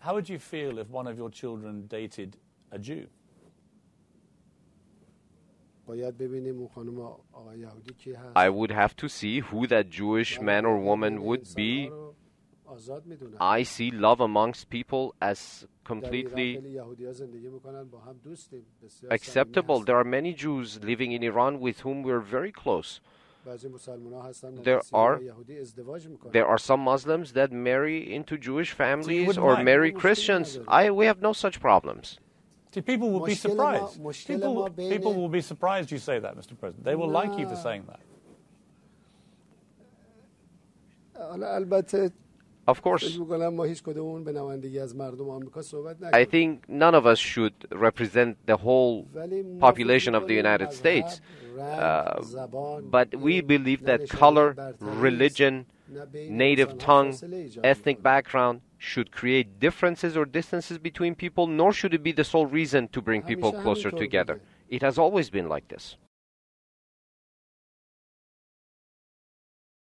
How would you feel if one of your children dated a Jew? I would have to see who that Jewish man or woman would be. I see love amongst people as completely acceptable. There are many Jews living in Iran with whom we're very close there are there are some Muslims that marry into Jewish families or marry Christians. I we have no such problems. See, people will be surprised. People, people will be surprised you say that, Mr. President. They will like you for saying that. Of course, I think none of us should represent the whole population of the United States. Uh, but we believe that color, religion, native tongue, ethnic background should create differences or distances between people, nor should it be the sole reason to bring people closer together. It has always been like this.